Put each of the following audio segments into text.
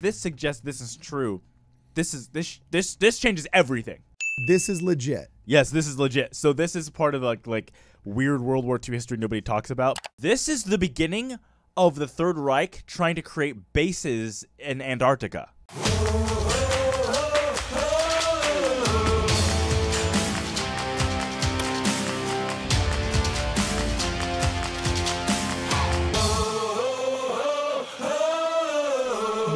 This suggests this is true. This is this this this changes everything. This is legit. Yes, this is legit. So this is part of like like weird World War II history nobody talks about. This is the beginning of the Third Reich trying to create bases in Antarctica.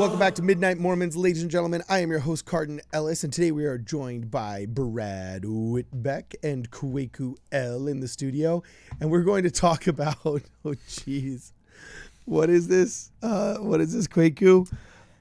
Welcome back to Midnight Mormons, ladies and gentlemen. I am your host, Cardon Ellis, and today we are joined by Brad Whitbeck and Kwaku El in the studio. And we're going to talk about, oh, jeez. What is this? Uh, what is this, Kwaku?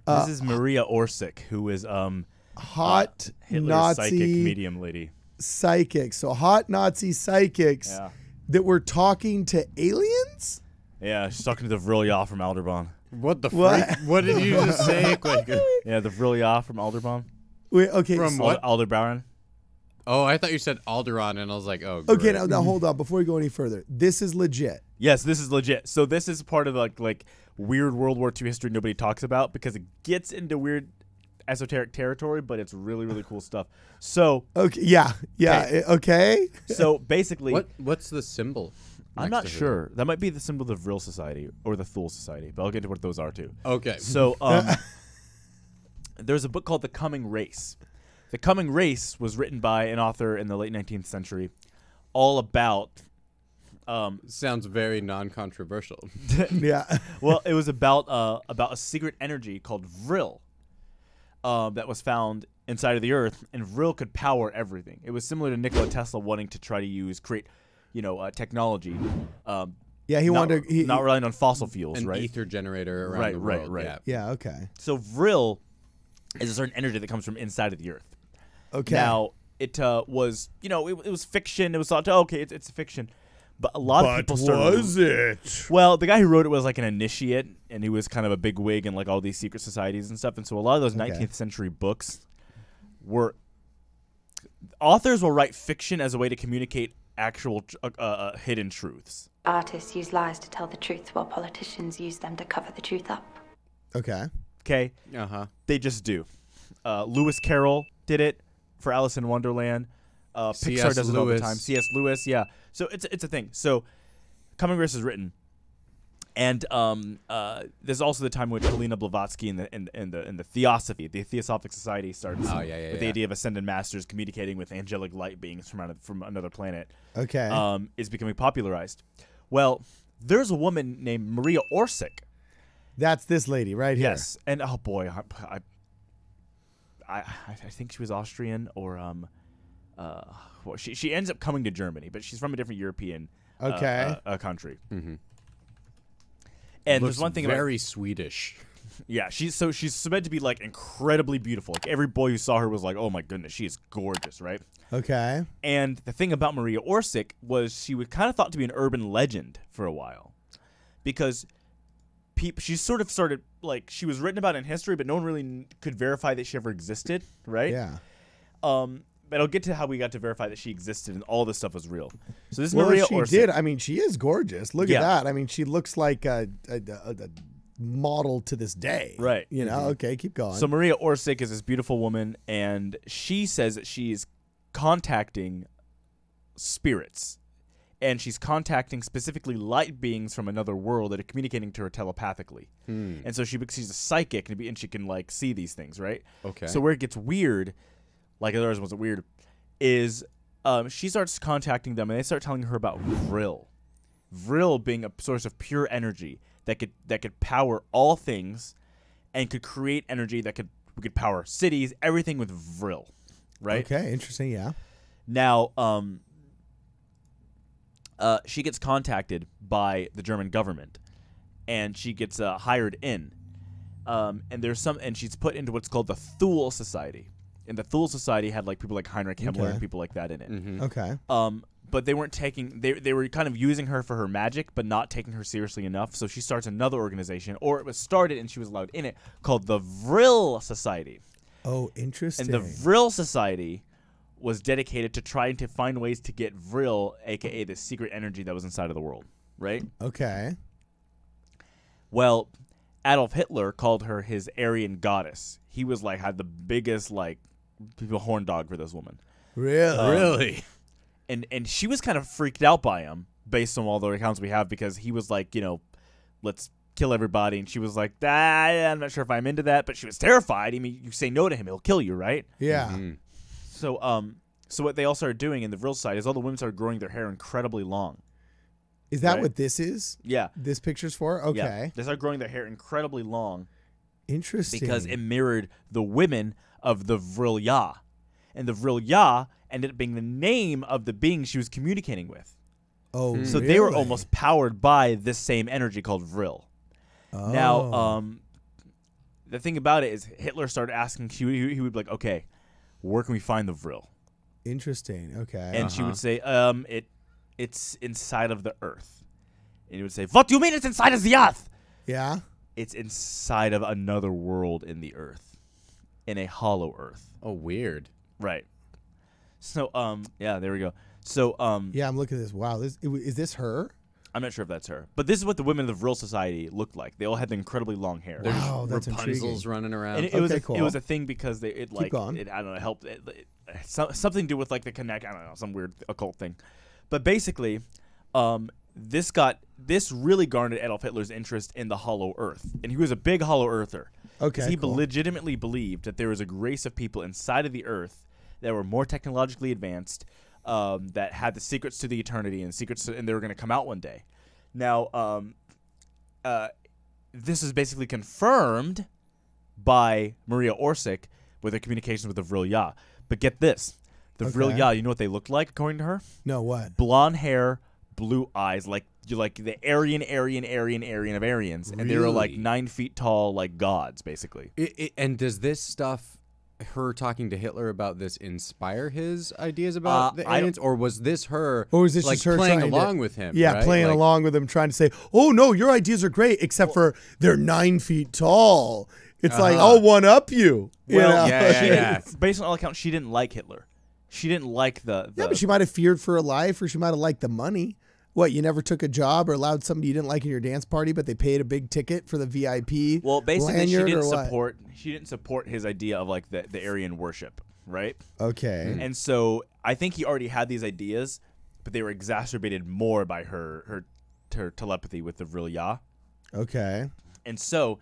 This is Maria Orsic, who is um Hot Hitler's Nazi psychic medium lady. psychics. So, hot Nazi psychics Yeah. that were talking to aliens? Yeah, she's talking to the Vrilya from Alderbahn. What the What? freak? What did you just say? Quaker? Yeah, the Vrilya from Alderbaum. Wait, okay. From so- what? Aldebaran. Oh, I thought you said Alderon, and I was like, oh. Okay, now, now hold on. Before we go any further, this is legit. Yes, this is legit. So this is part of like like weird World War II history nobody talks about because it gets into weird esoteric territory, but it's really really cool stuff. So Okay, yeah, yeah, Okay. eh, okay. so basically, What? What's the symbol? I'm not sure. That might be the symbol of the Vril Society or the Thule Society, but I'll get into what those are too. Okay. So um, there's a book called The Coming Race. The Coming Race was written by an author in the late 19th century, all about. Um, Sounds very non-controversial. Yeah. well, it was about uh, about a secret energy called Vril um, that was found inside of the Earth, and Vril could power everything. It was similar to Nikola Tesla wanting to try to use create, you know, uh, technology. Um, Yeah, he not, wanted to. He, not relying on fossil fuels, An right? ether generator around Right, the right, world. right. Yeah. yeah, okay. So Vril is a certain energy that comes from inside of the Earth. Okay. Now it uh, was, you know, it, it was fiction. It was thought, oh, okay, it's, it's fiction, but a lot of people started. was it? Well, the guy who wrote it was like an initiate, and he was kind of a big wig in like all these secret societies and stuff. And so a lot of those Okay. 19th century books were authors will write fiction as a way to communicate actual uh, uh, hidden truths. Artists use lies to tell the truth, while politicians use them to cover the truth up. Okay. Okay, Uh huh. they just do. Uh, Lewis Carroll did it for Alice in Wonderland. Uh, Pixar C.S. does it all the Lewis. time. C.S. Lewis, yeah. So it's it's a thing. So Coming Race is written, and um, uh, there's also the time when Helena Blavatsky and the and, and the and the Theosophy, the Theosophic Society, starts Oh, yeah, yeah, with the idea of ascended masters communicating with angelic light beings from another, from another planet. Okay. Um, is becoming popularized. Well, there's a woman named Maria Orsic. That's this lady right here. Yes, and oh boy, I, I, I, I think she was Austrian or um, uh, well, she she ends up coming to Germany, but she's from a different European uh, Okay. uh, uh, country. Mm-hmm. And Looks there's one thing very Swedish. yeah, she's so she's meant to be like incredibly beautiful. Like every boy who saw her was like, oh my goodness, she is gorgeous, right? Okay. And the thing about Maria Orsic was she was kind of thought to be an urban legend for a while, because people she sort of started like she was written about in history, but no one really n- could verify that she ever existed, right? Yeah. Um, but I'll get to how we got to verify that she existed and all this stuff was real. So this is Well, Maria she Orsic. did. I mean, she is gorgeous. Look Yeah. at that. I mean, she looks like a, a, a, a model to this day. Right. You know. Okay. Keep going. So Maria Orsic is this beautiful woman, and she says that she's contacting spirits, and she's contacting specifically light beings from another world that are communicating to her telepathically. Hmm. And so she she's a psychic, and, be, and she can like see these things, right? Okay. So where it gets weird, like the others wasn't weird, is um, she starts contacting them, and they start telling her about Vril. Vril being a source of pure energy that could that could power all things, and could create energy that could we could power cities, everything with Vril, right? Okay. Interesting. Yeah. Now, um, uh, she gets contacted by the German government, and she gets uh, hired in. Um, and there's some, and she's put into what's called the Thule Society. And the Thule Society had like people like Heinrich Himmler Okay. and people like that in it. Mm-hmm. Okay. Um, but they weren't taking they they were kind of using her for her magic, but not taking her seriously enough. So she starts another organization, or it was started and she was allowed in it, called the Vril Society. Oh, interesting. And the Vril Society was dedicated to trying to find ways to get Vril, aka the secret energy that was inside of the world, right? okay. Well, Adolf Hitler called her his Aryan goddess. He was like had the biggest like horn dog for this woman. Really? Um, really? and and she was kind of freaked out by him based on all the accounts we have because he was like you know let's kill everybody and she was like ah, i'm not sure if i'm into that but she was terrified i mean you say no to him he'll kill you right yeah. Mhm. so um so what they all started doing in the real side is all the women started growing their hair incredibly long Is that Right. what this is? yeah This picture's for? yeah. Okay. they started growing their hair incredibly long Interesting. because it mirrored the women of the vril ya and the vril ya ended up being the name of the being she was communicating with oh, So they were almost powered by this same energy called Vril. Now, Oh. um, the thing about it is Hitler started asking. He, he, he would be like, "Okay, where can we find the Vril?" interesting. Okay. And she Uh-huh. would say, "Um, it, it's inside of the Earth." And he would say, "What do you mean it's inside of the Earth?" yeah. It's inside of another world in the Earth, in a hollow Earth. Oh, weird. Right. So, um, yeah, there we go. So, um, Yeah, I'm looking at this. Wow, this is this her? I'm not sure if that's her, but this is what the women of the Vril Society looked like. They all had the incredibly long hair. There's Wow, that's Rapunzel's intriguing. running around. and it, it was Okay, a, cool. it was a thing because they it like going. it, I don't know helped it, it, some, something to do with like the connect I don't know some weird occult thing, but basically, um, this got this really garnered Adolf Hitler's interest in the Hollow Earth, and he was a big Hollow Earther. Okay, he cool. legitimately believed that there was a race of people inside of the Earth that were more technologically advanced, um, that had the secrets to the eternity and secrets, to, and they were going to come out one day. Now, um, uh, this is basically confirmed by Maria Orsic with her communications with the Vril Ya. But get this. The Vril Okay. Ya, you know what they looked like according to her? No, what? Blonde hair, blue eyes, like you like the Aryan, Aryan, Aryan, Aryan of Aryans. And they were like Really? nine feet tall, like gods, basically. I- I- and does this stuff, her talking to Hitler about this, inspire his ideas about Uh, the I don't- aliens, or was this her, Or was this like just her playing trying to- along with him? Yeah, right? playing Like, along with him, trying to say, "Oh no, your ideas are great, except for they're nine feet tall." It's like, Uh-huh. "I'll one up you." you Well, know? yeah, yeah, she yeah. didn't- based on all accounts, she didn't like Hitler. She didn't like the. the Yeah, but she might have feared for her life, or she might have liked the money. What? You never took a job or allowed somebody you didn't like in your dance party, but they paid a big ticket for the VIP. well, basically, she didn't support. She didn't support his idea of like the the Aryan worship, right? Okay. Mm. And so I think he already had these ideas, but they were exacerbated more by her her, her telepathy with the Vril Ya. Okay. And so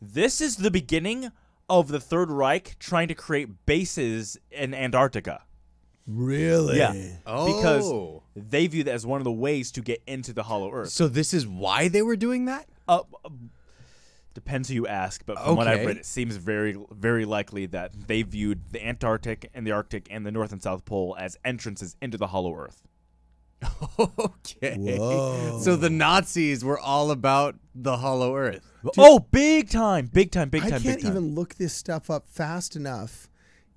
this is the beginning of the Third Reich trying to create bases in Antarctica. Really? Yeah. Oh. Because they view that as one of the ways to get into the Hollow Earth. So this is why they were doing that? Uh, uh, depends who you ask, but from what I've read, it seems very, very likely that they viewed the Antarctic and the Arctic and the North and South Pole as entrances into the Hollow Earth. okay. Whoa. So the Nazis were all about the Hollow Earth. oh, big time, big time, big time, I time, can't big time. even look this stuff up fast enough.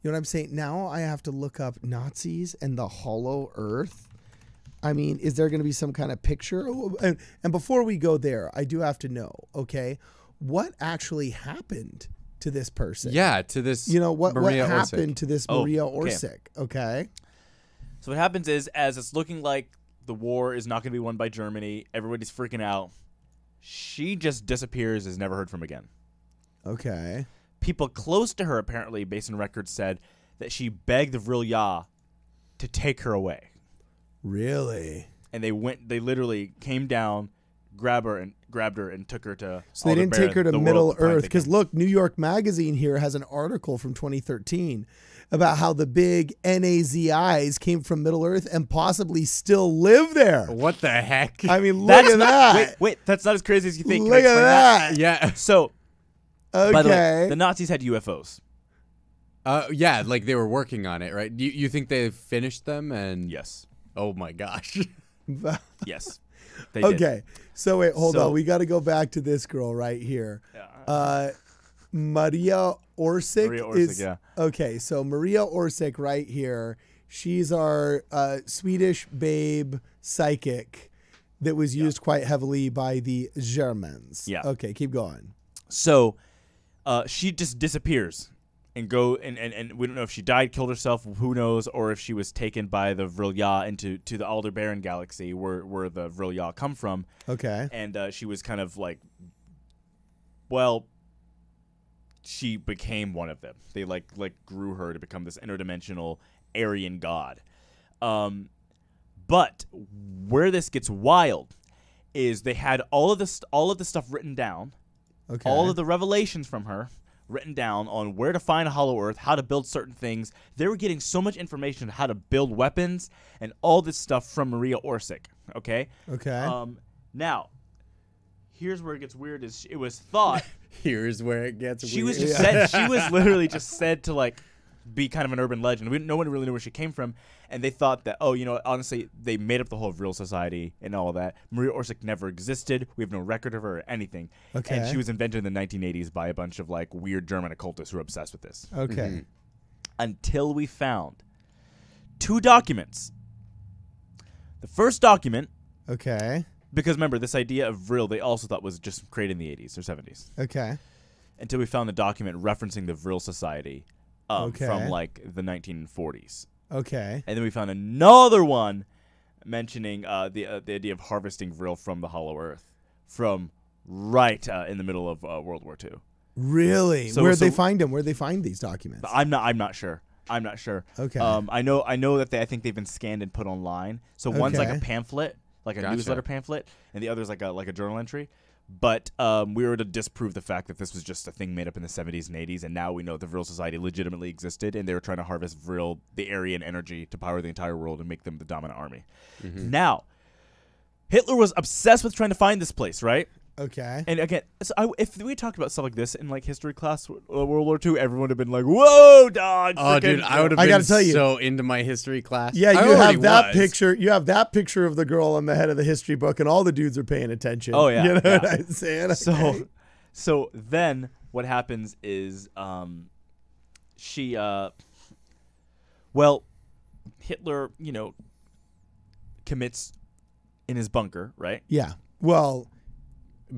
You know what I'm saying? Now I have to look up Nazis and the Hollow Earth. I mean, is there going to be some kind of picture? Oh, oh, And, and before we go there, I do have to know, okay, what actually happened to this person? Yeah, to this. You know what? Maria what Orsic. happened to this Oh, Maria okay. Orsic? Okay. So what happens is, as it's looking like the war is not going to be won by Germany, everybody's freaking out. She just disappears, is never heard from again. Okay. People close to her, apparently, based on records, said that she begged the Vril Ya to take her away, Really? and they went. They literally came down, grab her and grabbed her and took her to. So they didn't take her to the Middle Earth because look, New York Magazine here has an article from 2013 about how the big NAZIs came from Middle Earth and possibly still live there. What the heck? I mean, look That's at not- that. Wait, wait, that's not as crazy as you think. Can look at explain that. yeah. So, Okay. by the way, the Nazis had UFOs. Uh, yeah, like they were working on it, right? You you think they finished them and Yes, Oh my gosh. yes, they did. okay. So wait, hold So- on. We got to go back to this girl right here. Yeah. Uh, Maria Orsic Maria Orsic, is yeah. okay. So Maria Orsic right here. She's our uh, Swedish babe psychic that was used quite heavily by the Germans. Yeah. Okay, keep going. So uh, she just disappears and go and, and, and we don't know if she died, killed herself, who knows, or if she was taken by the Vril Ya into to the Aldebaran galaxy where where the Vril Ya come from, Okay. and uh, she was kind of like well, she became one of them. They like like grew her to become this interdimensional Aryan god. Um, but where this gets wild is they had all of this all of the stuff written down, Okay. all of the revelations from her written down on where to find a hollow earth, how to build certain things. They were getting so much information on how to build weapons and all this stuff from Maria Orsic. Okay. okay. Um, now, here's where it gets weird. Is it was thought Here's where it gets she weird. was just said she was literally just said to like be kind of an urban legend. We, no one really knew where she came from, and they thought that oh, you know, honestly, they made up the whole Vril Society and all that. Maria Orsic never existed. We have no record of her or anything. Okay. And she was invented in the 1980s by a bunch of like weird German occultists who were obsessed with this. okay. mm-hmm. Until we found two documents. The first document, Okay. because remember, this idea of Vril, they also thought was just created in the 80s or 70s. Okay. until we found the document referencing the Vril Society um, Okay. from like the 1940s, Okay. and then we found another one mentioning uh, the uh, the idea of harvesting Vril from the Hollow Earth from right uh, in the middle of uh, World War II. Really? So- Where'd they find them? Where'd they find these documents? I'm not I'm not sure. I'm not sure. Okay. Um, I know I know that they I think they've been scanned and put online. So one's like a pamphlet, like a Gotcha. newsletter pamphlet, and the other's like a like a journal entry. But um, we were to disprove the fact that this was just a thing made up in the 70s and 80s, and now we know the Vril Society legitimately existed, and they were trying to harvest Vril, the Aryan energy, to power the entire world and make them the dominant army. Now, Hitler was obsessed with trying to find this place, right? Okay. And again, so I, if we talked about stuff like this in like history class, uh, World War II, everyone would have been like, "Whoa, dog!" Oh, dude, I would have I gotta tell you- so into my history class. Yeah, I you have that was. picture. You have that picture of the girl on the head of the history book, and all the dudes are paying attention. Oh, yeah, you know yeah. what I'm saying? So, so then what happens is, um, she, uh, well, Hitler, you know, commits in his bunker, right? yeah. Well,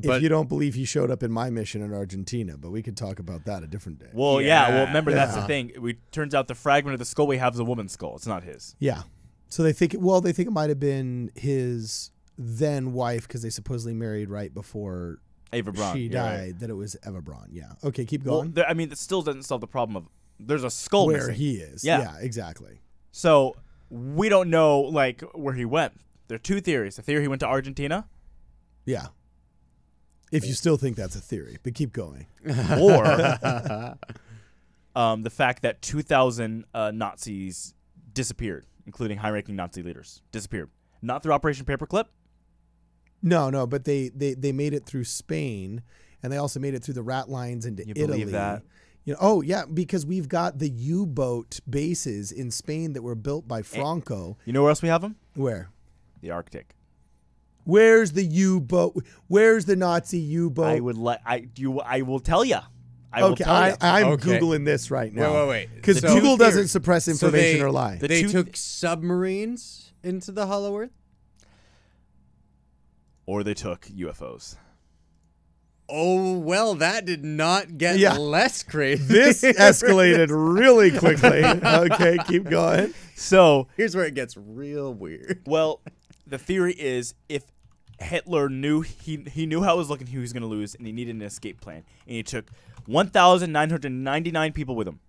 But if you don't believe he showed up in my mission in Argentina, but we could talk about that a different day. Well, yeah. well, Yeah. remember that's the thing. We turns out the fragment of the skull we have is a woman's skull. It's not his. Yeah. So they think. Well, they think it might have been his then wife because they supposedly married right before Ava Braun. she died. right. That it was Eva Braun. Yeah. Okay, keep Well, going. there, I mean, that still doesn't solve the problem of there's a skull Where missing. he is. Yeah. yeah. Exactly. So we don't know like where he went. There are two theories. The theory he went to Argentina, Yeah. If you still think that's a theory, but keep going. or um, the fact that 2,000 uh, Nazis disappeared, including high-ranking Nazi leaders, disappeared. Not through Operation Paperclip. No, no, but they they they made it through Spain, and they also made it through the rat lines into You Italy. believe that? You know, oh yeah, because we've got the U-boat bases in Spain that were built Eh. by Franco. You know where else we have them? Where? The Arctic. Where's the U-boat? Where's the Nazi U-boat? I would let I you. I will tell you. I okay, I, I'm Okay. googling this right now. wait, wait. Because So- Google Two doesn't theories. suppress So information they, or lie. They two- took submarines into the Hollow Earth. or they took UFOs. Oh well, that did not get Yeah. less crazy. this escalated really quickly. okay, keep going. So Here's where it gets real weird. Well, the theory is if Hitler knew he he knew how it was looking, he was going to lose, and he needed an escape plan, and he took 1,999 people with him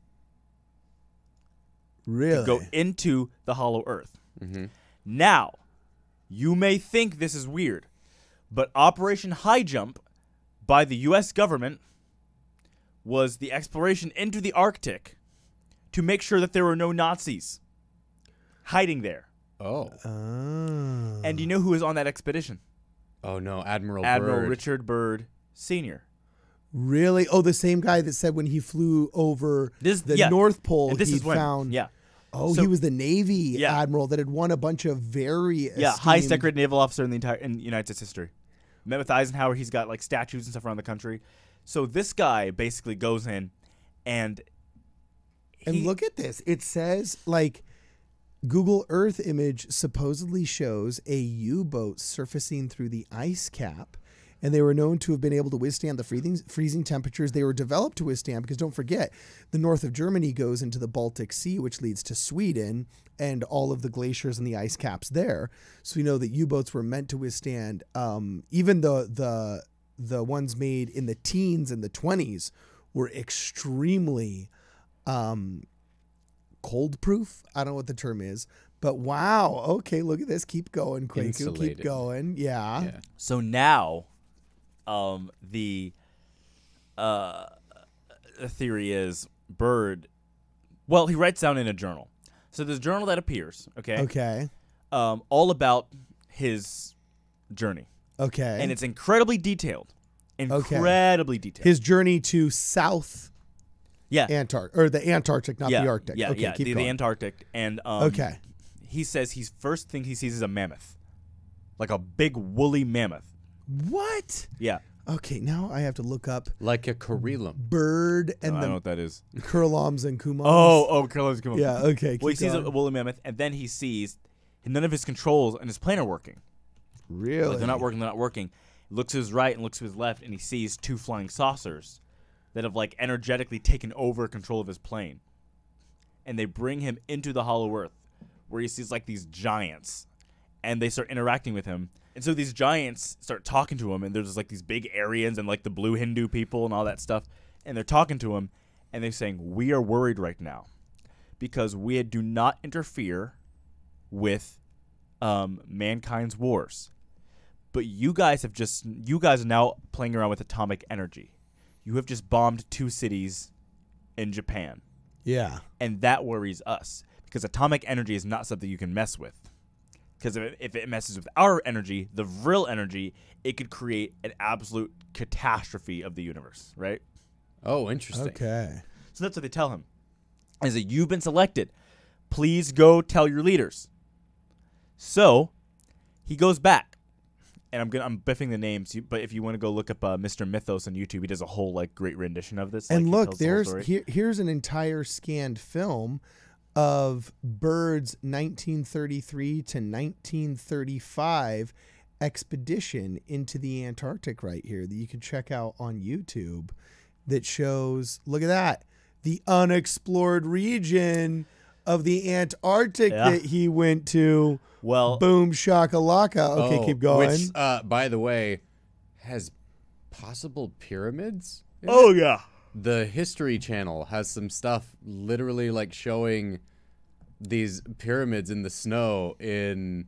Really? to go into the Hollow Earth. Mm-hmm. Now, you may think this is weird, but Operation High Jump by the U.S. government was the exploration into the Arctic to make sure that there were no Nazis hiding there. Oh. Oh. And you know who was on that expedition? Oh no, Admiral Admiral Byrd. Richard Byrd Sr. Really? Oh, the same guy that said when he flew over This- the yeah. North Pole, And this he is when, found. yeah, Oh, So- he was the Navy Yeah. admiral that had won a bunch of very yeah, highest esteemed- decorated naval officer in the entire in United States history. Met with Eisenhower. He's got like statues and stuff around the country. So this guy basically goes in, and And look at this. It says like Google Earth image supposedly shows a U-boat surfacing through the ice cap. And they were known to have been able to withstand the freezing, freezing temperatures they were developed to withstand. Because don't forget, the north of Germany goes into the Baltic Sea, which leads to Sweden and all of the glaciers and the ice caps there. So we know that U boats were meant to withstand um, even the the the ones made in the teens and the 20s were extremely um, cold proof. I don't know what the term is, but wow. Okay, look at this. Keep going, Kwaku. Keep going. Yeah. Yeah. So now, um, the uh, theory is Byrd. Well, he writes down in a journal. So there's a journal that appears. Okay. Okay. Um, all about his journey, Okay. and it's incredibly detailed. Incredibly detailed. his journey to South yeah. Antarctic or the Antarctic, not yeah. the Arctic. Yeah. okay, yeah. keep the, going. the Antarctic, and um, okay. he says he's first thing he sees is a mammoth, like a big woolly mammoth. What? Yeah. Okay, now I have to look up Like a Corellum. bird And I and don't know the what that is. curlums and kumams. Oh, oh, Carlos, come on. yeah. Okay. Well, he keep sees a, woolly mammoth, and then he sees none of his controls and his plane are working. really. Like they're not working. They're not working. He looks to his right and looks to his left, and he sees two flying saucers that have like energetically taken over control of his plane, and they bring him into the Hollow Earth, where he sees like these giants, and they start interacting with him. And so these giants start talking to him, and there's like these big Aryans and like the blue Hindu people and all that stuff, and they're talking to him, and they're saying, "We are worried right now, because we do not interfere with um, mankind's wars." but you guys have just you guys are now playing around with atomic energy. You have just bombed two cities in Japan, Yeah. and that worries us because atomic energy is not something you can mess with. Because if it, if it messes with our energy, the real energy, it could create an absolute catastrophe of the universe, right? Oh, interesting. Okay. So that's what they tell him. Is that you've been selected. Please go tell your leaders. So he goes back. And I'm gonna I'm biffing the names, but if you want to go look up uh, Mr. Mythos on YouTube, he does a whole like great rendition of this. And he look, tells the there's here, here's an entire scanned film of Byrd's 1933 to 1935 expedition into the Antarctic right here that you can check out on YouTube that shows look at that the unexplored region of the Antarctic Yeah. that he went to well, boom shakalaka okay Oh, keep going Which, uh, by the way, has possible pyramids. oh it? yeah, the History Channel has some stuff literally like showing these pyramids in the snow in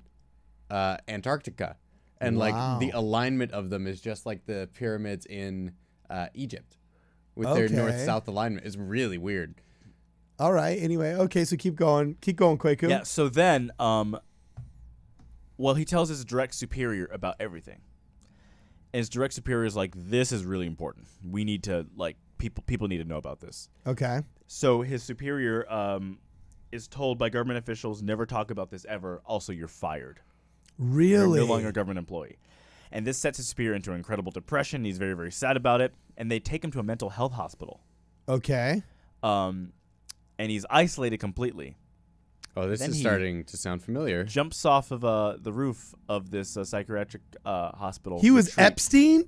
uh, Antarctica, and like the alignment of them is just like the pyramids in uh, Egypt with their north-south alignment. It's really weird. All right anyway okay so keep going keep going Kwaku yeah. So then, um, well, he tells his direct superior about everything. And his direct superior is like, "This is really important. We need to like people. People need to know about this." okay So his superior um, is told by government officials, never talk about this ever. Also, you're fired. Really? You're no longer a government employee. And this sets his superior into an incredible depression. He's very, very sad about it. And they take him to a mental health hospital. okay Um, and he's isolated completely. Oh, this Then is starting to sound familiar. Jumps off of uh, the roof of this uh, psychiatric uh, hospital. He was retreat. Epstein.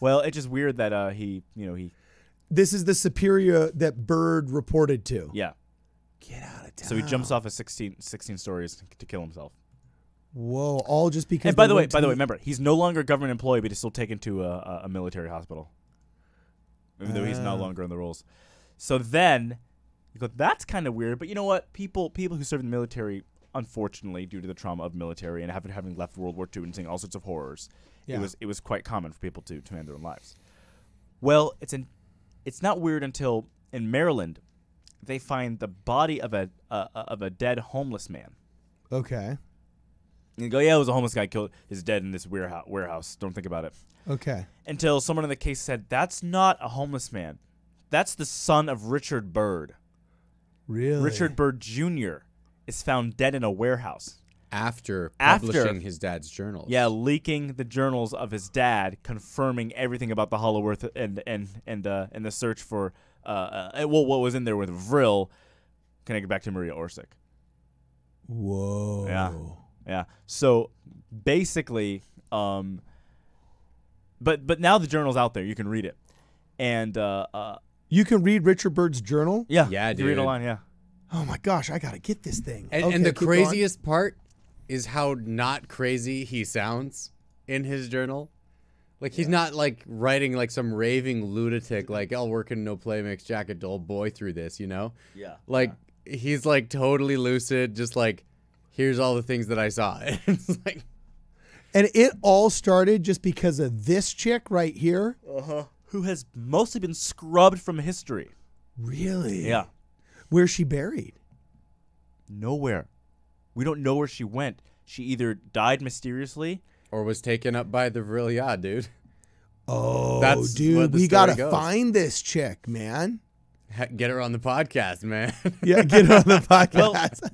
Well, it's just weird that uh, he, you know, he, This is the superior that Byrd reported to. yeah. Get out of town. So he jumps off of 16, 16 stories to kill himself. Whoa! All just because. And by the way, by the way, remember he's no longer a government employee, but he's still taken to a, a, a military hospital, even though he's no Ah. longer in the roles. So then you go, that's kind of weird. But you know what? People people who serve in the military, unfortunately, due to the trauma of military and having having left World War II and seeing all sorts of horrors, Yeah. it was it was quite common for people to to end their own lives. Well, it's in, it's not weird until in Maryland, they find the body of a uh, of a dead homeless man. Okay. And you go, yeah, it was a homeless guy killed. Is dead in this warehouse. Warehouse. Don't think about it. Okay. Until someone in the case said, "That's not a homeless man. That's the son of Richard Byrd. Really. Richard Byrd Jr. is found dead in a warehouse. After After- publishing his dad's journals. Yeah, leaking the journals of his dad, confirming everything about the Hollow Earth and and and uh, and the search for uh, uh well, what was in there with Vril, connected back to Maria Orsic. Whoa. Yeah. Yeah. So basically, um, but but now the journal's out there. You can read it, and uh, uh, You can read Richard Byrd's journal. yeah, Yeah, you can read a line. Yeah. Oh my gosh! I gotta get this thing. And, Okay, and the keep going. craziest part is how not crazy he sounds in his journal. Like he's not like writing like some raving lunatic like I'll work in no play makes Jack a dull boy through this, you know? Yeah. Like he's like totally lucid, just like here's all the things that I saw. it's like And it all started just because of this chick right here. Uh-huh. Who has mostly been scrubbed from history. Really? Yeah. Where's she buried? Nowhere. We don't know where she went. She either died mysteriously. or was taken up by the Vrilya, dude. Oh, That's dude, we gotta goes. find this chick, man. Get her on the podcast, man. Yeah, get her on the podcast.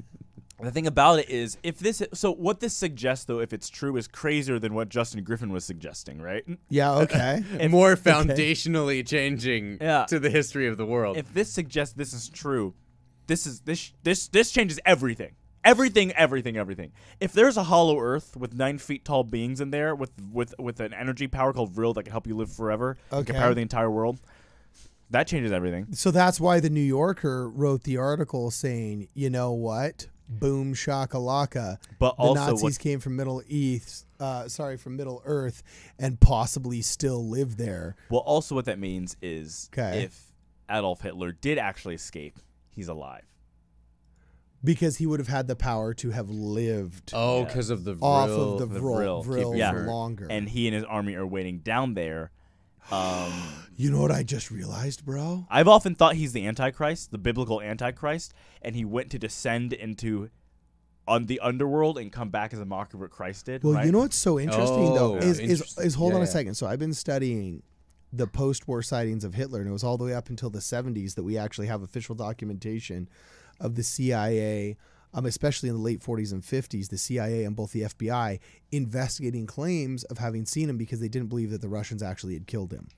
The thing about it is, if this, so what this suggests, though, if it's true, is crazier than what Justin Griffin was suggesting, right? yeah, okay. More foundationally changing Yeah. to the history of the world. If this suggests this is true, this is this this this changes everything. Everything, everything, everything. If there's a hollow Earth with nine feet tall beings in there with with with an energy power called Vril that can help you live forever, and Okay. can power the entire world, that changes everything. So that's why the New Yorker wrote the article saying, you know what? Boom shakalaka. But the also Nazis what- came from Middle East, uh, sorry, from Middle Earth, and possibly still live there. Well, also what that means is 'Kay. if Adolf Hitler did actually escape, he's alive. Because he would have had the power to have lived oh, Yeah. because of the off Vril. of the the Vril, Vril, Vril Yeah. longer. And he and his army are waiting down there. Um, you know what I just realized, bro? I've often thought he's the Antichrist, the biblical Antichrist, and he went to descend into on the underworld and come back as a mock of what Christ did. Well, right? you know what's so interesting though Oh, is, is interesting. is hold Yeah, on a yeah. second. So I've been studying the post-war sightings of Hitler, and it was all the way up until the 70s that we actually have official documentation of the CIA, um, especially in the late 40s and 50s, the CIA and both the FBI investigating claims of having seen him because they didn't believe that the Russians actually had killed him.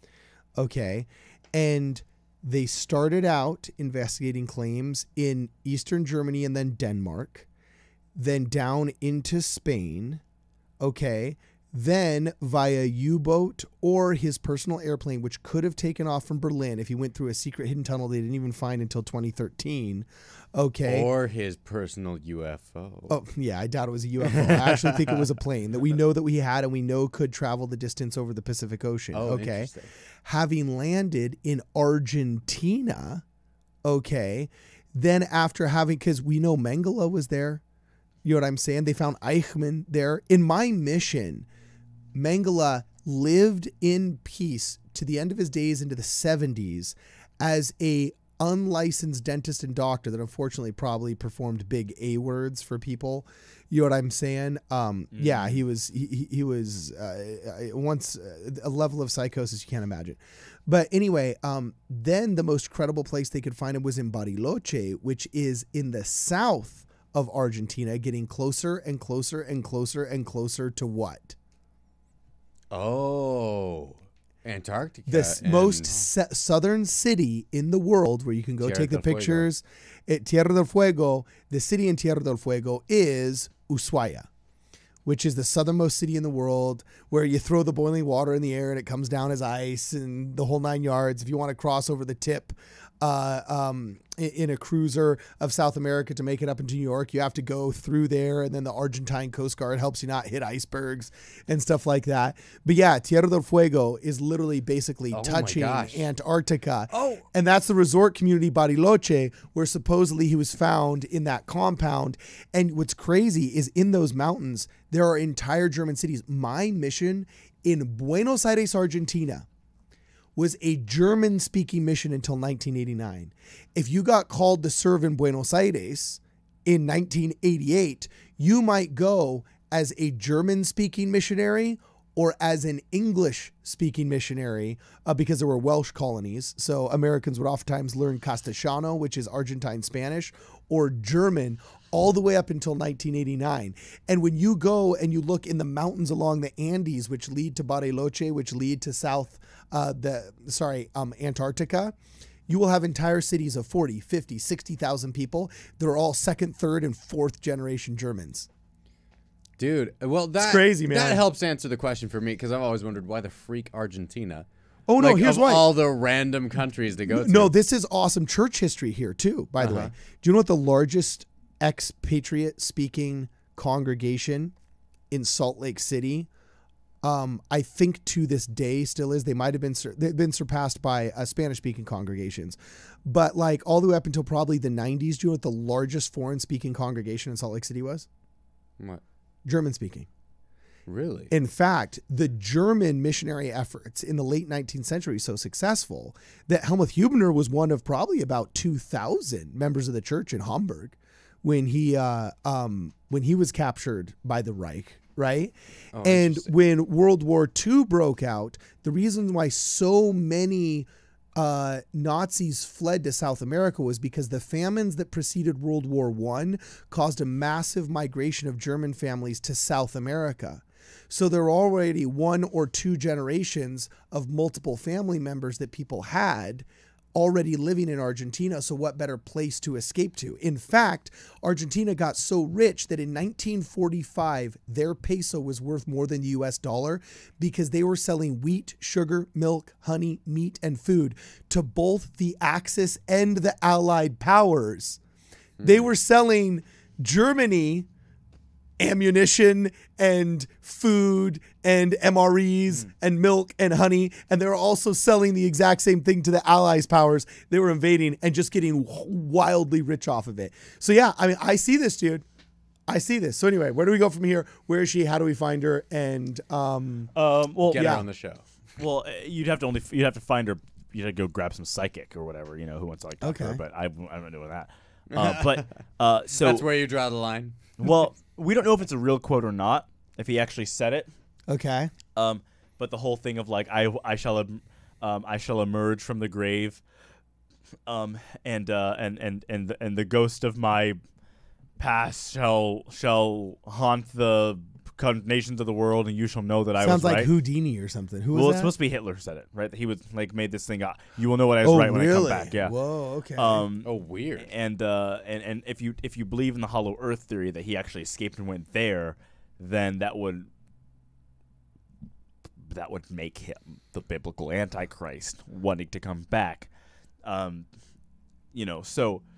Okay, and they started out investigating claims in Eastern Germany and then Denmark then down into Spain, okay, then via U boat or his personal airplane, which could have taken off from Berlin if he went through a secret hidden tunnel they didn't even find until 2013, okay. Or his personal UFO. Oh yeah, I doubt it was a UFO. I actually think it was a plane that we know that we had and we know could travel the distance over the Pacific Ocean. Oh, okay, having landed in Argentina, okay, then after having because we know Mengele was there, you know what I'm saying? They found Eichmann there. In my mission, Mengele lived in peace to the end of his days into the 70s as a unlicensed dentist and doctor that unfortunately probably performed big A words for people. You know what I'm saying? Um, Yeah, he was he, he- he was uh, uh, once uh, a level of psychosis you can't imagine. But anyway, um, then the most credible place they could find him was in Bariloche, which is in the south of Argentina, getting closer and closer and closer and closer to what? Oh, Antarctica. the s- most se- southern city in the world where you can go Tierra take the del Fuego. pictures. At Tierra del Fuego, the city in Tierra del Fuego is Ushuaia, which is the southernmost city in the world where you throw the boiling water in the air and it comes down as ice and the whole nine yards. If you want to cross over the tip, uh, um, in a cruiser of South America to make it up into New York, you have to go through there, and then the Argentine Coast Guard helps you not hit icebergs and stuff like that. But yeah, Tierra del Fuego is literally basically Oh touching. Antarctica. Oh. And that's the resort community Bariloche, where supposedly he was found in that compound. And what's crazy is in those mountains, there are entire German cities. My mission in Buenos Aires, Argentina, was a German speaking mission until 1989. If you got called to serve in Buenos Aires in 1988, you might go as a German speaking missionary or as an English speaking missionary uh, because there were Welsh colonies. So Americans would oftentimes learn Castellano, which is Argentine Spanish, or German all the way up until 1989. And when you go and you look in the mountains along the Andes, which lead to Bariloche, which lead to South, uh, the sorry, um, Antarctica, you will have entire cities of 40, 50, 60,000 people. They're all second, third, and fourth generation Germans. Dude, well that's crazy, man. That helps answer the question for me because I've always wondered why the freak Argentina. Oh, no, Like, here's of why. all the random countries to go to. No, this is awesome church history here too. By the way, do you know what the largest expatriate speaking congregation in Salt Lake City um, I think to this day still is. They might have been sur- they've been surpassed by uh, Spanish speaking congregations, but like all the way up until probably the 90s. Do you know what the largest foreign speaking congregation in Salt Lake City was? What? German speaking. Really? In fact, the German missionary efforts in the late 19th century so successful that Helmut Hubner was one of probably about 2,000 members of the church in Hamburg when he uh, um, when he was captured by the Reich, right? Oh, and when World War II broke out, the reason why so many uh, Nazis fled to South America was because the famines that preceded World War One caused a massive migration of German families to South America. So there were already one or two generations of multiple family members that people had already living in Argentina. So, what better place to escape to? In fact, Argentina got so rich that in 1945, their peso was worth more than the US dollar because they were selling wheat, sugar, milk, honey, meat, and food to both the Axis and the Allied powers. They hmm. were selling Germany ammunition and food and MREs and milk and honey. And they're also selling the exact same thing to the Allies powers they were invading and just getting wildly rich off of it. So, yeah, I mean, I see this, dude. I see this. So, anyway, where do we go from here? Where is she? How do we find her? And, um, Um, well, Get yeah. her on the show. well, uh, you'd have to only you'd have to find her. You'd have to go grab some psychic or whatever, you know, who wants to like talk to her. But I, I'm not doing that. Uh, but uh, so That's where you draw the line. well, we don't know if it's a real quote or not. If he actually said it, okay. um, but the whole thing of like I I shall um, I shall emerge from the grave, um, and uh, and and and the, and the ghost of my past shall shall haunt the con- nations of the world, and you shall know that I Sounds was like right. Houdini or something. Who was well, that? it's supposed to be Hitler said it, right? He was like made this thing up. You will know what I was oh, right when really? I come back. Yeah. Whoa, okay. Um, Oh, weird. and uh, and and if you if you believe in the Hollow Earth theory that he actually escaped and went there, then that would that would make him the biblical Antichrist, wanting to come back. Um, you know, so it's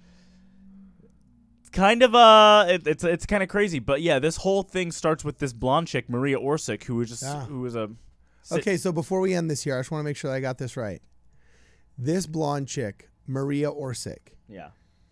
kind of uh, it, it's it's kind of crazy, but yeah, this whole thing starts with this blonde chick, Maria Orsic, who was just Yeah. who was a sit- Okay, so before we end this here, I just want to make sure that I got this right. This blonde chick, Maria Orsic, yeah.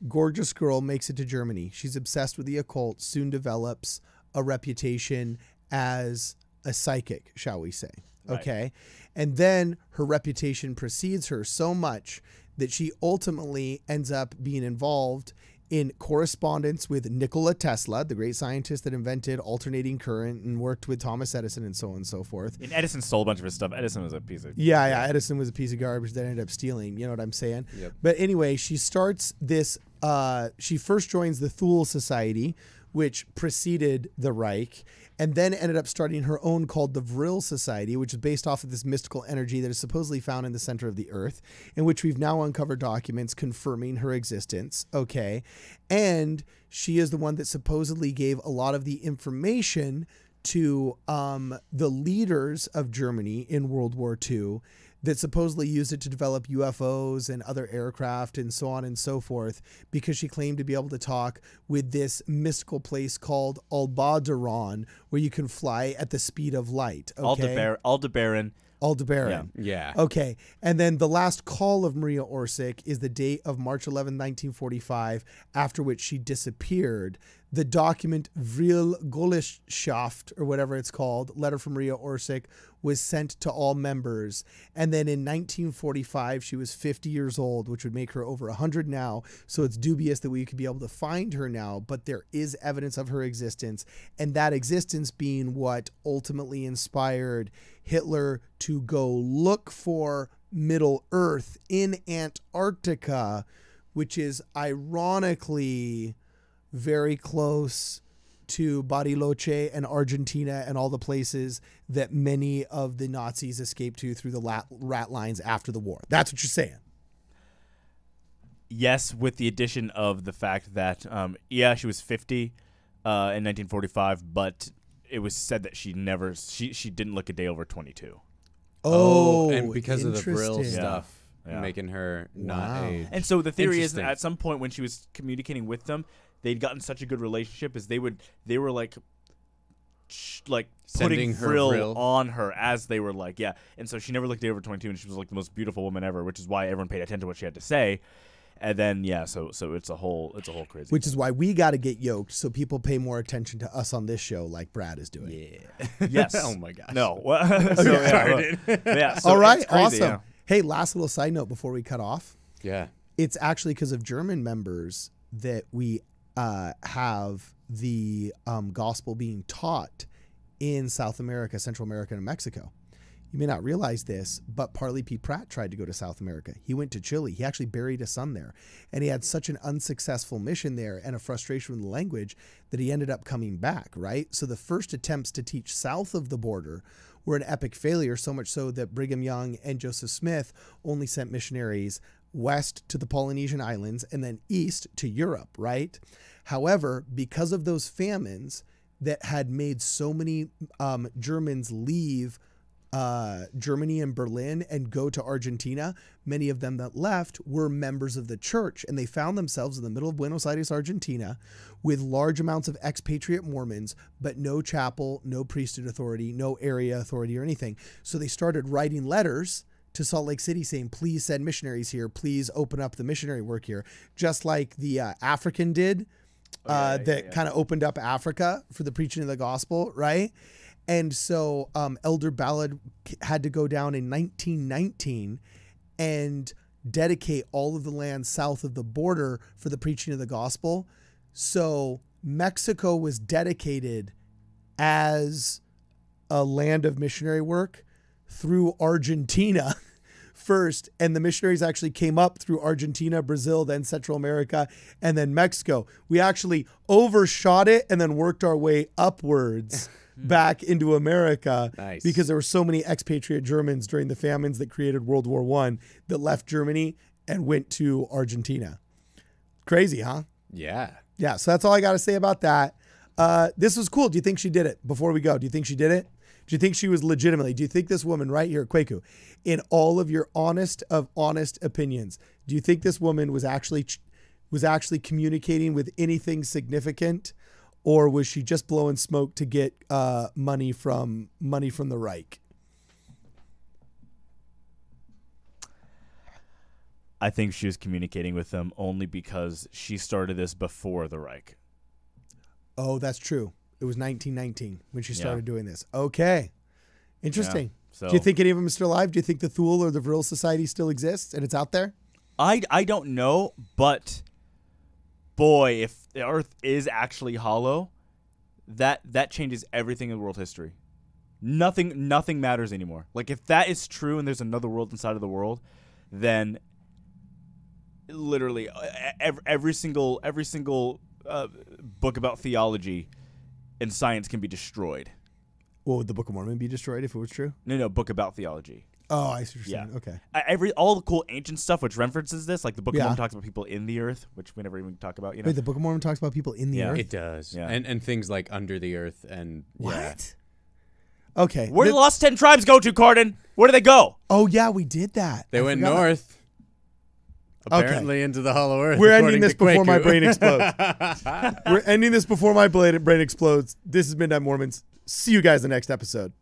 gorgeous girl, makes it to Germany. She's obsessed with the occult, soon develops a reputation as a psychic, shall we say. Right. Okay. And then her reputation precedes her so much that she ultimately ends up being involved in correspondence with Nikola Tesla, the great scientist that invented alternating current and worked with Thomas Edison and so on and so forth. And Edison stole a bunch of his stuff. Edison was a piece of Yeah, yeah. Edison was a piece of garbage that ended up stealing. You know what I'm saying? Yep. But anyway, she starts this. Uh, she first joins the Thule Society, which preceded the Reich, and then ended up starting her own called the Vril Society, which is based off of this mystical energy that is supposedly found in the center of the earth, in which we've now uncovered documents confirming her existence. Okay. And she is the one that supposedly gave a lot of the information to um, the leaders of Germany in World War II that supposedly used it to develop UFOs and other aircraft and so on and so forth because she claimed to be able to talk with this mystical place called Albaderon where you can fly at the speed of light. Okay? Aldebar- Aldebaran. Aldebaran. Yeah. Okay. And then the last call of Maria Orsic is the date of March 11, 1945, after which she disappeared. The document Vril Gesellschaft, or whatever it's called, letter from Maria Orsic, was sent to all members. And then in 1945, she was 50 years old, which would make her over 100 now. So it's dubious that we could be able to find her now, but there is evidence of her existence. And that existence being what ultimately inspired Hitler to go look for Middle Earth in Antarctica, which is ironically very close to Bariloche and Argentina and all the places that many of the Nazis escaped to through the lat- rat lines after the war. That's what you're saying. Yes, with the addition of the fact that, um, yeah, she was 50 uh, in 1945, but it was said that she never, she, she didn't look a day over 22. Oh, and because of the Vril stuff, Yeah. making her Wow. not age. And so the theory is that at some point when she was communicating with them, they'd gotten such a good relationship as they would, they were like like Sending putting her Vril, Vril. on her as they were like yeah and so she never looked over 22 and she was like the most beautiful woman ever which is why everyone paid attention to what she had to say and then yeah so so it's a whole it's a whole crazy Which is why we got to get yoked so people pay more attention to us on this show, like Brad is doing. Yeah. yes oh my gosh. no so, yeah, well, yeah so All right, crazy, awesome. yeah. Hey, last little side note before we cut off. Yeah. It's actually because of German members that we uh, have the um, gospel being taught in South America, Central America, and Mexico. You may not realize this, but Parley P. Pratt tried to go to South America. He went to Chile. He actually buried a son there. And he had such an unsuccessful mission there and a frustration with the language that he ended up coming back, right? So the first attempts to teach south of the border were an epic failure, so much so that Brigham Young and Joseph Smith only sent missionaries west to the Polynesian islands and then east to Europe, right? However, because of those famines that had made so many um, Germans leave uh, Germany and Berlin and go to Argentina, many of them that left were members of the church, and they found themselves in the middle of Buenos Aires, Argentina, with large amounts of expatriate Mormons, but no chapel, no priesthood authority, no area authority, or anything. So they started writing letters to Salt Lake City saying, please send missionaries here, please open up the missionary work here, just like the uh, African did. uh, yeah, that yeah. kind of opened up Africa for the preaching of the gospel, right? And so um, Elder Ballard had to go down in 1919 and dedicate all of the land south of the border for the preaching of the gospel. So Mexico was dedicated as a land of missionary work through Argentina first. And the missionaries actually came up through Argentina, Brazil, then Central America, and then Mexico. We actually overshot it and then worked our way upwards back into America Nice. because there were so many expatriate Germans during the famines that created World War One that left Germany and went to Argentina. Crazy, huh? Yeah. Yeah, so that's all I got to say about that. Uh, this was cool. Do you think she did it? Before we go, do you think she did it? Do you think she was legitimately? Do you think this woman right here, Kwaku, in all of your honest of honest opinions, do you think this woman was actually was actually communicating with anything significant, or was she just blowing smoke to get uh, money from money from the Reich? I think she was communicating with them only because she started this before the Reich. Oh, that's true. It was 1919 when she Yeah. started doing this. Okay, interesting. so- Do you think any of them are still alive? Do you think the Thule or the Vril Society still exists and it's out there? I, I don't know, but boy, if the Earth is actually hollow, that that changes everything in world history. Nothing nothing matters anymore. Like if that is true and there's another world inside of the world, then literally every, every single every single uh, book about theology and science can be destroyed. Well, would the Book of Mormon be destroyed if it was true? No, no, book about theology. Oh, I see what you're Yeah. Okay. Uh, Every all the cool ancient stuff which references this, like the Book Yeah. of Mormon talks about people in the earth, which we never even talk about. You know, Wait, the Book of Mormon talks about people in the Yeah. earth. It does. Yeah. And and things like under the earth and yeah. what? Okay. Where did the lost ten tribes go to, Cardon? Where do they go? oh yeah, we did that. They I went forgot. North. Okay. Apparently into the hollow earth. We're ending this before my brain explodes. We're ending this before my brain explodes. This is Midnight Mormons. See you guys in the next episode.